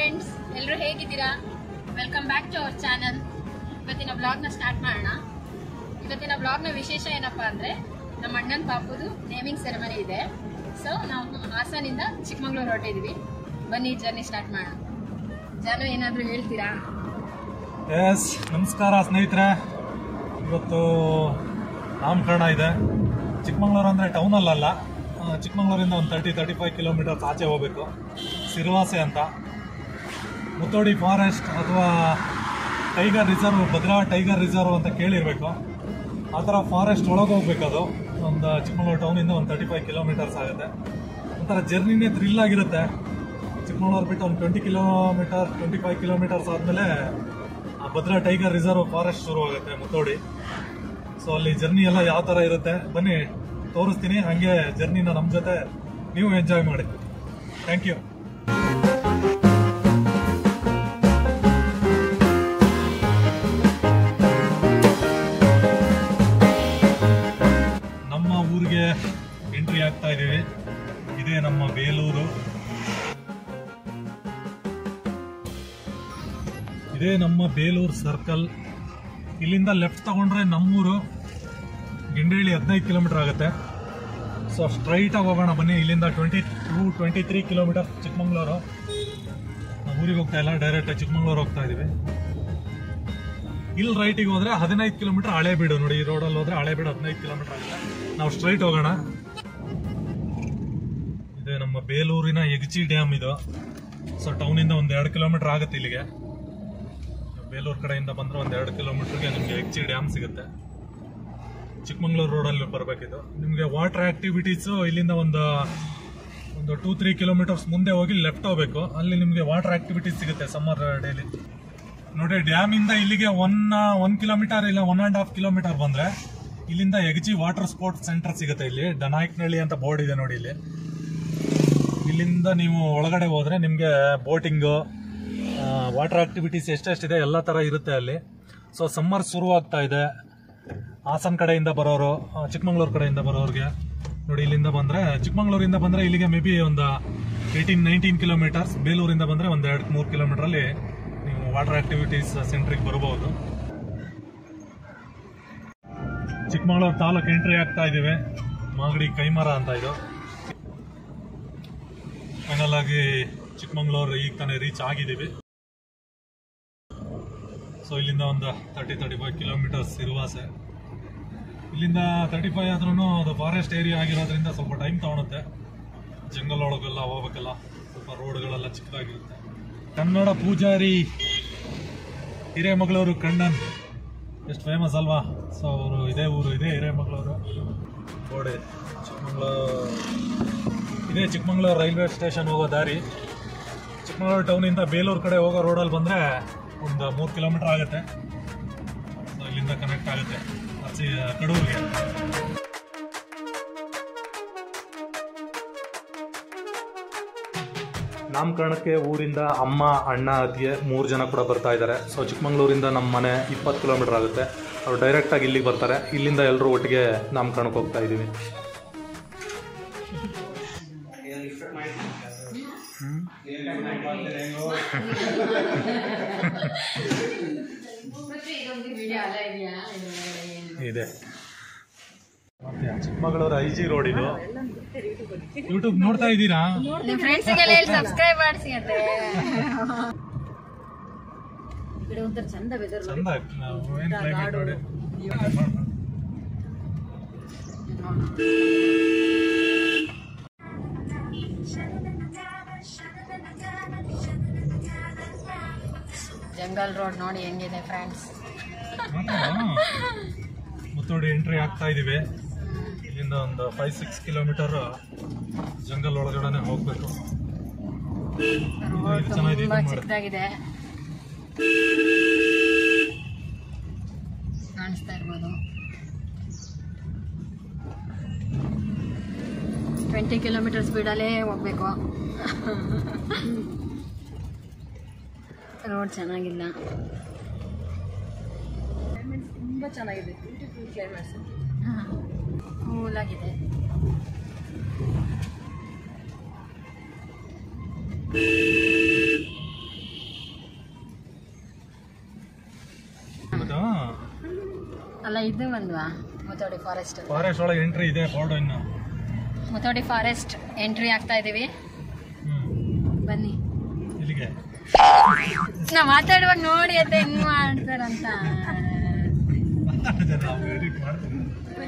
Friends ಎಲ್ಲರೂ ಹೇಗಿದ್ದೀರಾ? Welcome back to our channel ಇವತ್ತಿನ ಬ್ಲಾಗ್ನ ಸ್ಟಾರ್ಟ್ ಮಾಡೋಣ. ಇವತ್ತಿನ ಬ್ಲಾಗ್ನ ವಿಶೇಷ ಏನಪ್ಪ ಅಂದರೆ, ನಮ್ಮ ಅಣ್ಣನ ಪಾಪುದು ನೇಮಿಂಗ್ ಸೆರೆಮನಿ ಇದೆ. ಸೊ ನಾವು ಹಾಸನಿಂದ ಚಿಕ್ಕಮಂಗ್ಳೂರು ಹೊರಟಿದ್ವಿ. ಬನ್ನಿ ಜರ್ನಿ ಸ್ಟಾರ್ಟ್ ಮಾಡೋಣ. ಜಾನು, ಏನಾದರೂ ಹೇಳ್ತೀರಾ? ಎಸ್ ನಮಸ್ಕಾರ ಸ್ನೇಹಿತರೆ. ಇವತ್ತು ನಾಮಕರಣ ಇದೆ. ಚಿಕ್ಕಮಂಗ್ಳೂರು ಅಂದರೆ ಟೌನಲ್ಲಲ್ಲ ಚಿಕ್ಕಮಂಗ್ಳೂರಿಂದ ಒಂದು ತರ್ಟಿ ತರ್ಟಿ ಫೈವ್ ಕಿಲೋಮೀಟರ್ಸ್ ಆಚೆ ಹೋಗಬೇಕು. ಸಿರುವಾಸೆ ಅಂತ. ಮುತ್ತೋಡಿ ಫಾರೆಸ್ಟ್ ಅಥವಾ tiger reserve, Bhadra tiger reserve ಅಂತ ಕೇಳಿರಬೇಕು. ಆ ಥರ ಫಾರೆಸ್ಟ್ ಒಳಗೆ ಅದು ಒಂದು ಚಿಕ್ಕಮಗಳೂರು ಟೌನಿಂದ ಒಂದು ತರ್ಟಿ ಫೈವ್ ಕಿಲೋಮೀಟರ್ಸ್ ಆಗುತ್ತೆ. ಒಂಥರ ಜರ್ನಿನೇ ಥ್ರಿಲ್ ಆಗಿರುತ್ತೆ. ಚಿಕ್ಕಮಗಳೂರು ಬಿಟ್ಟು ಒಂದು twenty kilometre twenty five kilometres ಆದಮೇಲೆ ಆ ಭದ್ರಾ ಟೈಗರ್ ರಿಸರ್ವ್ ಫಾರೆಸ್ಟ್ ಶುರು ಆಗುತ್ತೆ ಮುತ್ತೋಡಿ ಸೊ ಅಲ್ಲಿ ಜರ್ನಿ ಎಲ್ಲ ಯಾವ ಥರ ಇರುತ್ತೆ? ಬನ್ನಿ, ತೋರಿಸ್ತೀನಿ. ಹಾಗೆ ಜರ್ನಿನ ನಮ್ಮ ಜೊತೆ ನೀವು ಎಂಜಾಯ್ ಮಾಡಿ. ಥ್ಯಾಂಕ್ ಯು ಆಗ್ತಾ ಇದ್ದೀವಿ. ಇದೇ ನಮ್ಮ ಬೇಲೂರು. ಇದೇ ನಮ್ಮ ಬೇಲೂರು ಸರ್ಕಲ್ ಇಲ್ಲಿಂದ ಲೆಫ್ಟ್ ತಗೊಂಡ್ರೆ ನಮ್ಮೂರು ಗಿಂಡೇಳಿ ಹದಿನೈದು ಕಿಲೋಮೀಟರ್ ಆಗುತ್ತೆ. ಸೊ ಸ್ಟ್ರೈಟಾಗಿ ಹೋಗೋಣ ಬನ್ನಿ. ಇಲ್ಲಿಂದ twenty two twenty three kilometre Chikmagalur. ನಾವು ಊರಿಗೆ ಹೋಗ್ತಾ ಇಲ್ಲ ಡೈರೆಕ್ಟ್ ಚಿಕ್ಕಮಂಗ್ಳೂರು ಹೋಗ್ತಾ ಇದ್ದೀವಿ ಇಲ್ಲಿ ರೈಟಿಗೆ ಹೋದರೆ ಹದಿನೈದು ಕಿಲೋಮೀಟರ್ ಹಳೇಬೀಡು ನೋಡಿ. ಈ ರೋಡಲ್ಲಿ ಹೋದ್ರೆ ಹಳೇಬೀಡು ಹದಿನೈದು ಕಿಲೋಮೀಟರ್ ಆಗುತ್ತೆ. ನಾವು ಸ್ಟ್ರೈಟ್ ಹೋಗೋಣ. ನಮ್ಮ ಬೇಲೂರಿನ ಎಗ್ಜಿ ಡ್ಯಾಮ್ ಇದು. ಸೊ ಟೌನಿಂದ ಒಂದು ಎರಡು ಕಿಲೋಮೀಟರ್ ಆಗುತ್ತೆ ಇಲ್ಲಿಗೆ. ಬೇಲೂರು ಕಡೆಯಿಂದ ಬಂದ್ರೆ ಒಂದು ಎರಡು ಕಿಲೋಮೀಟ್ರಿಗೆ ನಿಮಗೆ ಎಗ್ಜಿ ಡ್ಯಾಮ್ ಸಿಗುತ್ತೆ. ಚಿಕ್ಕಮಂಗ್ಳೂರು ರೋಡಲ್ಲಿ ಬರಬೇಕಿದು. ನಿಮಗೆ ವಾಟರ್ ಆ್ಯಕ್ಟಿವಿಟೀಸು ಇಲ್ಲಿಂದ ಒಂದು ಒಂದು ಟೂ ತ್ರೀ ಕಿಲೋಮೀಟರ್ಸ್ ಮುಂದೆ ಹೋಗಿ ಲೆಫ್ಟ್ ಹೋಗಬೇಕು. ಅಲ್ಲಿ ನಿಮಗೆ ವಾಟರ್ ಆ್ಯಕ್ಟಿವಿಟೀಸ್ ಸಿಗುತ್ತೆ ಸಮ್ಮರ್ ಡೇಲಿ ನೋಡಿ ಡ್ಯಾಮ್ ಇಂದ ಇಲ್ಲಿಗೆ ಒನ್ ಒನ್ ಕಿಲೋಮೀಟರ್ ಇಲ್ಲ ಒನ್ ಅಂಡ್ ಹಾಫ್ ಕಿಲೋಮೀಟರ್ ಬಂದ್ರೆ ಇಲ್ಲಿಂದ ಎಗ್ಜಿ ವಾಟರ್ ಸ್ಪೋರ್ಟ್ಸ್ ಸೆಂಟರ್ ಸಿಗುತ್ತೆ ಇಲ್ಲಿ. ಡನಾಯ್ಕ್ನಳ್ಳಿ ಅಂತ ಬೋರ್ಡ್ ಇದೆ ನೋಡಿ ಇಲ್ಲಿ. ಇಲ್ಲಿಂದ ನೀವು ಒಳಗಡೆ ಹೋದ್ರೆ ನಿಮಗೆ ಬೋಟಿಂಗು ವಾಟರ್ ಆಕ್ಟಿವಿಟೀಸ್ ಎಷ್ಟೆಷ್ಟಿದೆ ಎಲ್ಲ ಥರ ಇರುತ್ತೆ ಅಲ್ಲಿ. ಸೊ ಸಮ್ಮರ್ ಶುರುವಾಗ್ತಾ ಇದೆ. ಹಾಸನ್ ಕಡೆಯಿಂದ ಬರೋರು ಚಿಕ್ಕಮಂಗ್ಳೂರು ಕಡೆಯಿಂದ ಬರೋರಿಗೆ ನೋಡಿ ಇಲ್ಲಿಂದ ಬಂದರೆ, ಚಿಕ್ಕಮಂಗ್ಳೂರಿಂದ ಬಂದರೆ ಇಲ್ಲಿಗೆ ಮೇ ಬಿ ಒಂದು ಏಯ್ಟೀನ್ ನೈನ್ಟೀನ್ ಕಿಲೋಮೀಟರ್ಸ್ ಬೇಲೂರಿಂದ ಬಂದರೆ ಒಂದು ಎರಡು, ಮೂರು ಕಿಲೋಮೀಟ್ರಲ್ಲಿ ನೀವು ವಾಟರ್ ಆಕ್ಟಿವಿಟೀಸ್ ಸೆಂಟ್ರಿಗೆ ಬರ್ಬೋದು. ಚಿಕ್ಕಮಂಗ್ಳೂರು ತಾಲೂಕು ಎಂಟ್ರಿ ಆಗ್ತಾ ಇದ್ದೀವಿ ಮಾಗಡಿ, ಕೈಮರ ಅಂತ ಇದು. ಫೈನಲ್ ಆಗಿ ಚಿಕ್ಕಮಂಗ್ಳೂರು ಈಗ ತಾನೇ ರೀಚ್ ಆಗಿದ್ದೀವಿ. ಸೊ ಇಲ್ಲಿಂದ ಒಂದು ತರ್ಟಿ ತರ್ಟಿ ಫೈವ್ ಕಿಲೋಮೀಟರ್ಸ್ ಇರುವಾಸೆ ಇಲ್ಲಿಂದ ತರ್ಟಿ ಫೈವ್ ಆದ್ರೂ ಅದು ಫಾರೆಸ್ಟ್ ಏರಿಯಾ ಆಗಿರೋದ್ರಿಂದ ಸ್ವಲ್ಪ ಟೈಮ್ ತಗೊಳುತ್ತೆ. ಜಂಗಲ್ ಒಳಗೆಲ್ಲ ಹೋಗ್ಬೇಕಲ್ಲ ಸ್ವಲ್ಪ ರೋಡ್ಗಳೆಲ್ಲ ಚಿಕ್ಕದಾಗಿರುತ್ತೆ. ಕನ್ನಡ ಪೂಜಾರಿ ಹಿರೇಮಗಳೂರು ಕಣ್ಣನ್. ಎಷ್ಟು ಫೇಮಸ್ ಅಲ್ವಾ? ಸೊ ಅವರು ಇದೇ ಊರು, ಇದೇ ಹಿರೇಮಗಳೂರು. ಗೋಡೆ, ಚಿಕ್ಕಮಂಗ್ಳೂರು. ಇದೇ. ಚಿಕ್ಕಮಗಳೂರು ರೈಲ್ವೆ ಸ್ಟೇಷನ್ ಹೋಗೋ ದಾರಿ. ಚಿಕ್ಕಮಗಳೂರು ಟೌನಿಂದ ಬೇಲೂರು ಕಡೆ ಹೋಗೋ ರೋಡಲ್ಲಿ ಬಂದರೆ ಒಂದು ಮೂರು ಕಿಲೋಮೀಟರ್ ಆಗುತ್ತೆ. ಸೊ ಇಲ್ಲಿಂದ ಕನೆಕ್ಟ್ ಆಗುತ್ತೆ. ಅಚ್ಚಿ ಕಡೂರಿಗೆ. ನಾಮಕರಣಕ್ಕೆ ಊರಿಂದ ಅಮ್ಮ, ಅಣ್ಣ, ಅತ್ತಿಗೆ ಮೂರು ಜನ ಕೂಡ ಬರ್ತಾ ಇದ್ದಾರೆ. ಸೊ ಚಿಕ್ಕಮಗಳೂರಿಂದ ನಮ್ಮ ಮನೆ ಇಪ್ಪತ್ತು ಕಿಲೋಮೀಟರ್ ಆಗುತ್ತೆ. ಅವ್ರು ಡೈರೆಕ್ಟಾಗಿ ಇಲ್ಲಿಗೆ ಬರ್ತಾರೆ. ಇಲ್ಲಿಂದ ಎಲ್ಲರೂ ಒಟ್ಟಿಗೆ ನಾಮಕರಣಕ್ಕೆ ಹೋಗ್ತಾ ಇದ್ದೀವಿ. ಇದೆ. ಮತ್ತೆ ಚಿಕ್ಕಮಗಳೂರು ಐ ಜಿ ರೋಡ್ ಇದು ಯೂಟ್ಯೂಬ್ ನೋಡ್ತಾ ಇದ್ದೀರಾ? ಸಬ್ಸ್ಕ್ರೈಬ್ ಮಾಡಿಸಿ ಅಂತೆ. ಕಡೆ ಒಂಥರ ಚಂದ ವೆದರ್ ಚಂದ ನಾವು ಏನ್ ಕ್ಲೈಮೇಟ್ ನೋಡಿ. ಜಂಗಲ್ ರೋಡ್ ನೋಡಿ ಹೆಂಗಿದೆ ಫ್ರೆಂಡ್ಸ್ ಮುತ್ತೋಡಿ ಎಂಟ್ರಿ ಆಗ್ತಾ ಇದೀವಿ ಇಲ್ಲಿಂದ ಒಂದು ಫೈವ್ ಸಿಕ್ಸ್ ಕಿಲೋಮೀಟರ್ ಜಂಗಲ್ ಒಳಗಡೆ ಹೋಗ್ಬೇಕು. ತುಂಬಾ ಚಿಕ್ಕದಾಗಿದೆ. ಕಾಣಿಸ್ತಾ ಇರ್ಬೋದು. ಟ್ವೆಂಟಿ ಕಿಲೋಮೀಟರ್ ಸ್ಪೀಡಲ್ಲೇ ಹೋಗ್ಬೇಕು. ರೋಡ್ ಚೆನ್ನಾಗಿಲ್ಲ. ಕ್ಲೈಮೇಟ್ ತುಂಬ ಚೆನ್ನಾಗಿದೆ. ಬ್ಯೂಟಿಫುಲ್ ಕ್ಲೈಮೇಟ್ಸ್ ಹಾಂ ಕೂಲಾಗಿದೆ. ಅಲ್ಲ ಇದು ಬಂದ್ವಾ ಮುತೋಡಿ ಫಾರೆಸ್ಟ್ ಫಾರೆಸ್ಟ್ ಒಳಗೆ ಎಂಟ್ರಿ ಇದೆ ಬೋರ್ಡ್ ಇನ್ನು. ಮುತೋಡಿ ಫಾರೆಸ್ಟ್ ಎಂಟ್ರಿ ಆಗ್ತಾ ಇದೀವಿ. ಬನ್ನಿ. ಇಲ್ಲಿಗೆ. ನಾ ಮಾತಾಡುವಾಗ ನೋಡಿ ಅತ್ತೆ ಹೆಂಗ್ ಮಾಡ್ತಾರಂತ. ಮಾತಾಡಿದೆ ನಾವು ಎಡಿಟ್ ಮಾಡ್ತೀವಿ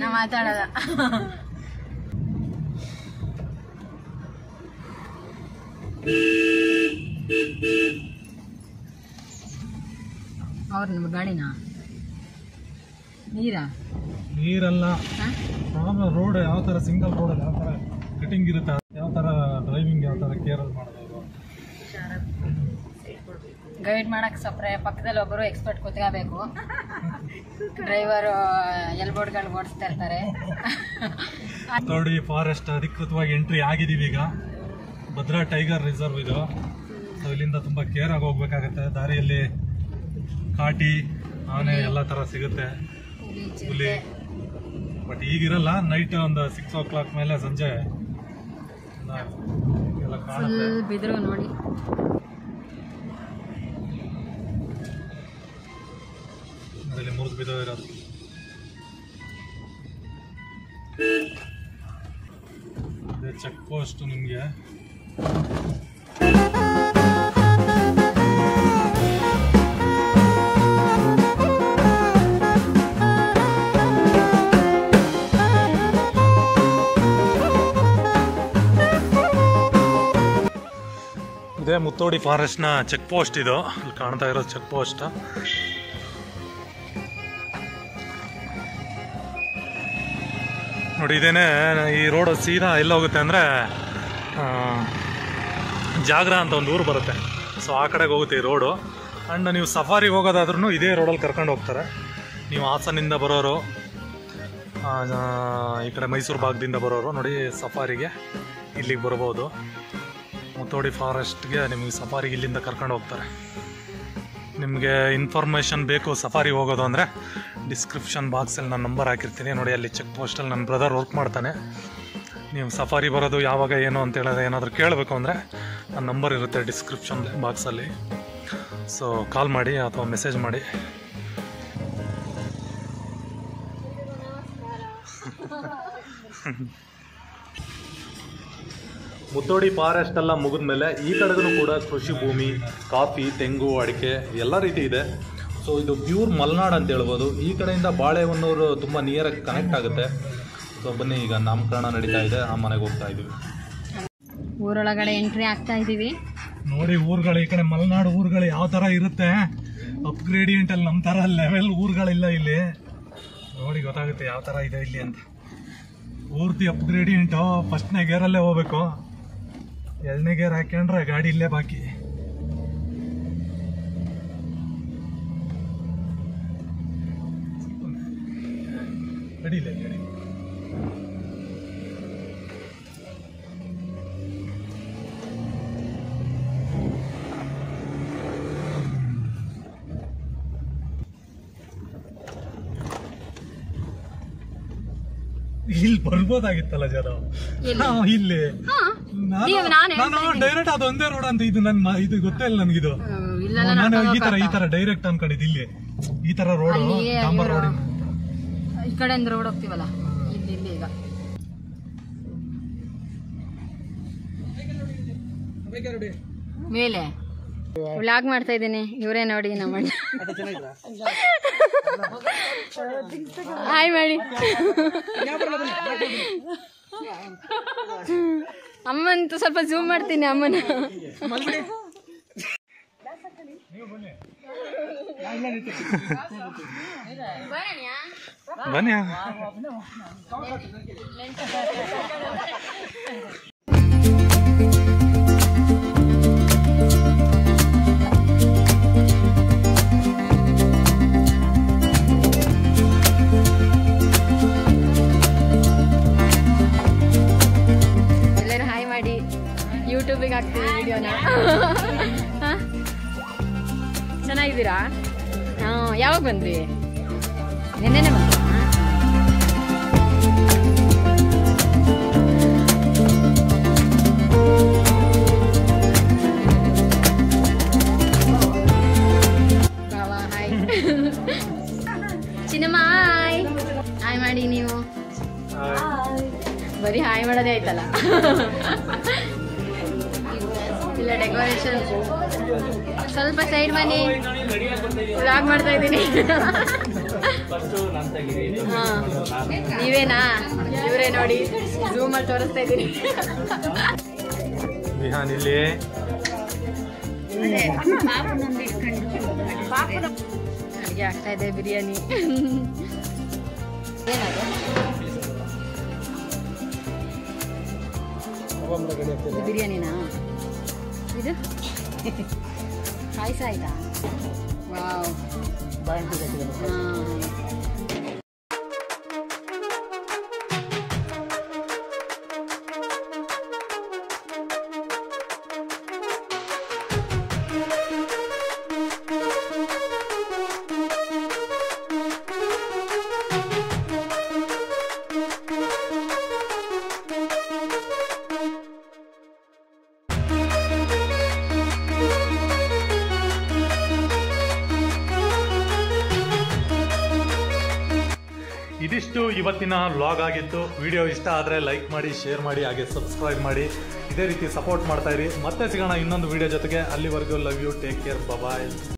ನಾ ಮಾತಾಡೋದ ಅವ್ರ ನಮ್ಮ ಗಾಡಿನ? ನೀರಾ? ನೀರೆಲ್ಲ. ಹಾ? ಪ್ರಾಬ್ಲಮ್ ರೋಡ್ ಯಾವ ಥರ ಸಿಂಗಲ್ ರೋಡಲ್ಲಿ ಯಾವ ಥರ ಕಟಿಂಗ್ ಇರುತ್ತೆ ಯಾವ ಥರ ಡ್ರೈವಿಂಗ್ ಯಾವ ಥರ ಕೇರಲ್ಲಿ ಮಾಡೋದು ಗೈಡ್ ಮಾಡಕ್ ಸಪ್ರೆ ಪಕ್ಕದಲ್ಲಿ ಒಬ್ಬರು ಎಕ್ಸ್ಪರ್ಟ್ ಕೂತ್ಕೋಬೇಕು. ಡ್ರೈವರು ಎಲ್ಬೋರ್ಡ್ಗಳು ಓಡಿಸ್ತಾ ಇರ್ತಾರೆ. ನೋಡಿ ಫಾರೆಸ್ಟ್ ಅಧಿಕೃತವಾಗಿ ಎಂಟ್ರಿ ಆಗಿದ್ದೀವಿ ಈಗ ಭದ್ರಾ ಟೈಗರ್ ರಿಸರ್ವ್ ಇದು. ಸೊ ಇಲ್ಲಿಂದ ತುಂಬ ಕೇರ್ ಆಗಿ ಹೋಗ್ಬೇಕಾಗತ್ತೆ. ದಾರಿಯಲ್ಲಿ ಕಾಟಿ ಆನೆ ಎಲ್ಲ ಥರ ಸಿಗುತ್ತೆ. ಹುಲಿ ಬಟ್ ಈಗಿರಲ್ಲ ನೈಟ್ ಒಂದು ಸಿಕ್ಸ್ ಓ ಕ್ಲಾಕ್ ಮೇಲೆ ಸಂಜೆ. ಎಲ್ಲ ಕಾಣುತ್ತೆ. ಬಿದ್ರು ನೋಡಿ. ಬಿದ್ದೋಗಿರೋದು ಅದೇ ಚೆಕ್ ಪೋಸ್ಟ್ ನಿಮಗೆ ಇದೇ ಮುತ್ತೋಡಿ ಫಾರೆಸ್ಟ್ನ ಚೆಕ್ ಪೋಸ್ಟ್ ಇದು ಅಲ್ಲಿ ಕಾಣ್ತಾ ಇರೋದು ಚೆಕ್ ಪೋಸ್ಟ್ ನೋಡಿ, ಇದೇನೆ, ಈ ರೋಡ್ ಸೀದಾ ಎಲ್ಲ ಹೋಗುತ್ತೆ ಅಂದರೆ ಜಾಗ್ರ ಅಂತ ಒಂದು ಊರು ಬರುತ್ತೆ. ಸೊ ಆ ಕಡೆಗೆ ಹೋಗುತ್ತೆ ಈ ರೋಡು. ಆ್ಯಂಡ್ ನೀವು ಸಫಾರಿಗೆ ಹೋಗೋದಾದ್ರೂ ಇದೇ ರೋಡಲ್ಲಿ ಕರ್ಕೊಂಡು ಹೋಗ್ತಾರೆ. ನೀವು ಹಾಸನಿಂದ ಬರೋರು ಈ ಕಡೆ ಮೈಸೂರು ಭಾಗದಿಂದ ಬರೋರು, ನೋಡಿ, ಸಫಾರಿಗೆ ಇಲ್ಲಿಗೆ ಬರ್ಬೋದು. ಮುತ್ತೋಡಿ ಫಾರೆಸ್ಟ್ಗೆ ನಿಮಗೆ ಸಫಾರಿಗೆ ಇಲ್ಲಿಂದ ಕರ್ಕೊಂಡು ಹೋಗ್ತಾರೆ. ನಿಮಗೆ ಇನ್ಫಾರ್ಮೇಷನ್ ಬೇಕು ಸಫಾರಿ ಹೋಗೋದು ಅಂದರೆ ಡಿಸ್ಕ್ರಿಪ್ಷನ್ ಬಾಕ್ಸಲ್ಲಿ ನಾನು ನಂಬರ್ ಹಾಕಿರ್ತೀನಿ. ನೋಡಿ ಅಲ್ಲಿ ಚೆಕ್ ಪೋಸ್ಟಲ್ಲಿ ನನ್ನ ಬ್ರದರ್ ವರ್ಕ್ ಮಾಡ್ತಾನೆ. ನೀವು ಸಫಾರಿ ಬರೋದು ಯಾವಾಗ ಏನು ಅಂತ ಏನಾದರೂ ಕೇಳಬೇಕು ಅಂದರೆ ನನ್ನ ನಂಬರ್ ಇರುತ್ತೆ ಡಿಸ್ಕ್ರಿಪ್ಷನ್ ಬಾಕ್ಸಲ್ಲಿ ಸೊ ಕಾಲ್ ಮಾಡಿ ಅಥವಾ ಮೆಸೇಜ್ ಮಾಡಿ. ಮುತ್ತೋಡಿ ಫಾರೆಸ್ಟ್ ಎಲ್ಲ ಮುಗಿದ ಮೇಲೆ ಈ ಕಡೆಗೂ ಕೂಡ ಕೃಷಿ ಭೂಮಿ ಕಾಫಿ ತೆಂಗು ಅಡಿಕೆ ಎಲ್ಲ ರೀತಿ ಇದೆ. ಸೊ ಇದು ಪ್ಯೂರ್ ಮಲೆನಾಡು ಅಂತ ಹೇಳ್ಬೋದು. ಈ ಕಡೆಯಿಂದ ಬಾಳೆಹೊನ್ನೂರು ತುಂಬ ನಿಯರಾಗಿ ಕನೆಕ್ಟ್ ಆಗುತ್ತೆ. ಸೊ ಬನ್ನಿ ಈಗ ನಾಮಕರಣ ನಡೀತಾ ಇದೆ. ಆ ಮನೆಗೆ ಹೋಗ್ತಾ ಇದ್ದೀವಿ ಊರೊಳಗಡೆ ಎಂಟ್ರಿ ಆಗ್ತಾ ಇದೀವಿ. ನೋಡಿ ಊರುಗಳು ಈ ಕಡೆ ಮಲೆನಾಡು ಊರುಗಳು ಯಾವ ಥರ ಇರುತ್ತೆ? ಅಪ್ಗ್ರೇಡಿಯಂಟ್ ಅಲ್ಲಿ ನಮ್ಮ ಥರ ಲೆವೆಲ್ ಊರುಗಳಿಲ್ಲ ಇಲ್ಲಿ. ನೋಡಿ ಗೊತ್ತಾಗುತ್ತೆ ಯಾವ ಥರ ಇದೆ ಇಲ್ಲಿ ಅಂತ. ಪೂರ್ತಿ ಅಪ್ಗ್ರೇಡಿಯಂಟು ಫಸ್ಟ್ನೇ ಗೇರಲ್ಲೇ ಹೋಗ್ಬೇಕು. ಎರಡನೇ ಗೇರ್ ಹಾಕೊಂಡ್ರೆ ಗಾಡಿ ಇಲ್ಲೇ ಬಾಕಿ. ಅಡಿಲೇ ಇಲ್ಲ ಗಾಡಿ. ಇಲ್ಲಿ ಬರ್ಬೋದಾಗಿತ್ತಲ್ಲ ಜನ ಇಲ್ಲಿ. ನಾನು ಡೈರೆಕ್ಟ್ ಅದು ಒಂದೇ ರೋಡ್ ಅಂತ ಇದು ನನ್ ಮ- ಇದು ಗೊತ್ತೇ ಇಲ್ಲ ನನಗಿದು. ನಾನು ಈ ತರ ಈ ತರ ಡೈರೆಕ್ಟ್ ಅನ್ಕೊಂಡಿದ್ದು ಇಲ್ಲಿ. ಈ ತರ ರೋಡ್ ಡಾಂಬರ್ ರೋಡ್ ಈ ಕಡೆಯಿಂದ ರೋಡ್ ಹೋಗ್ತೀವಲ್ಲ? ಇಲ್ಲಿ ಇಲ್ಲಿ ಈಗ. ಮೇಲೆ. ವ್ಲಾಗ್ ಮಾಡ್ತಾ ಇದ್ದೀನಿ. ಇವರೇ ನೋಡಿ ನಮ್ಮ ಹಾಯ್ ಮಾಡಿ ಅಮ್ಮಂತೂ ಸ್ವಲ್ಪ ಜೂಮ್ ಮಾಡ್ತೀನಿ ಅಮ್ಮನ. ಬನ್ನಿ. ಆಗ್ತೀವಿ ವಿಡಿಯೋನ. ಚೆನ್ನಾಗಿದ್ದೀರಾ? ಹಾಂ ಯಾವಾಗ ಬಂದ್ರಿ? ನಿನ್ನೆನೆ ಬಂದ್ರಿ? ಚಿನ್ನಮ್ಮ ಹಾಯ್. ಹಾಯ್ ಮಾಡಿ ನೀವು. ಬರೀ ಹಾಯ್ ಮಾಡೋದೇ ಆಯ್ತಲ್ಲ. ಇಲ್ಲ ಡೆಕೋರೇಷನ್ ಸ್ವಲ್ಪ ಸೈಡ್ ಬನ್ನಿ ವ್ಲಾಗ್ ಮಾಡ್ತಾ ಇದ್ದೀನಿ. ಹಾ. ನೀವೇನಾ? ಇವರೇ ನೋಡಿ ಝೂಮಲ್ಲಿ ತೋರಿಸ್ತಾ ಇದ್ದೀನಿ. ಇಲ್ಲಿ. ಅಡುಗೆ ಆಗ್ತಾ ಇದೆ ಬಿರಿಯಾನಿ. ಬಿರಿಯಾನಿನಾ? ಇದು ಪಾಯಸ ಆಯ್ತಾ ವಾವ್ ಹಾಂ ಇವತ್ತಿನ ವ್ಲಾಗ್ ಆಗಿತ್ತು. ವಿಡಿಯೋ ಇಷ್ಟ ಆದರೆ ಲೈಕ್ ಮಾಡಿ ಶೇರ್ ಮಾಡಿ, ಹಾಗೆ ಸಬ್ಸ್ಕ್ರೈಬ್ ಮಾಡಿ. ಇದೇ ರೀತಿ ಸಪೋರ್ಟ್ ಮಾಡ್ತಾ ಮತ್ತೆ ಸಿಗೋಣ ಇನ್ನೊಂದು ವಿಡಿಯೋ ಜೊತೆಗೆ. ಅಲ್ಲಿವರೆಗೂ love you take care bye